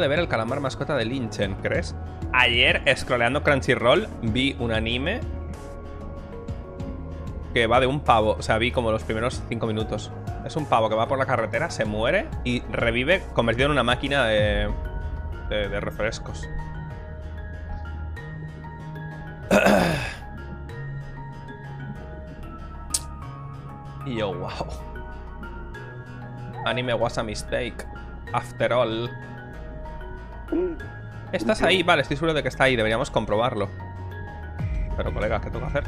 de ver el calamar mascota de Lynchen, ¿crees? Ayer, scrolleando Crunchyroll, vi un anime que va de un pavo. O sea, vi como los primeros cinco minutos. Es un pavo que va por la carretera, se muere y revive convertido en una máquina de, de, refrescos. Y yo, wow. Anime was a mistake. After all. Estás ahí, vale, estoy seguro de que está ahí, deberíamos comprobarlo. Pero colega, ¿qué toca hacer?